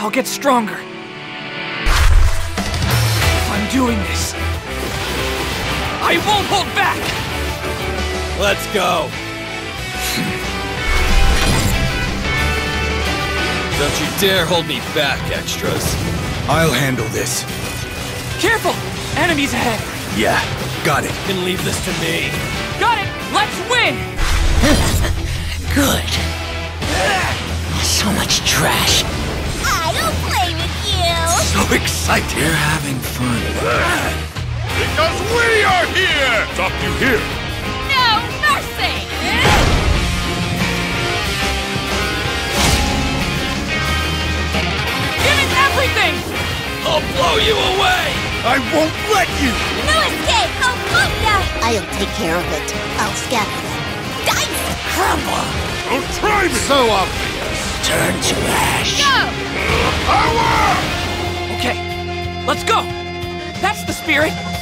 I'll get stronger. I'm doing this, I won't hold back! Let's go. Don't you dare hold me back, extras. I'll handle this. Careful! Enemies ahead! Yeah, got it. You can leave this to me. Got it! Let's win! Good. So much trash. So excited. You're having fun. Because we are here! Stop you here! No mercy. Give it everything! I'll blow you away! I won't let you! No escape. I'll fight ya. I'll take care of it. I'll scatter them. Dice. Crumble. Don't try me! So obvious! Turn to ash. Go. Let's go! That's the spirit!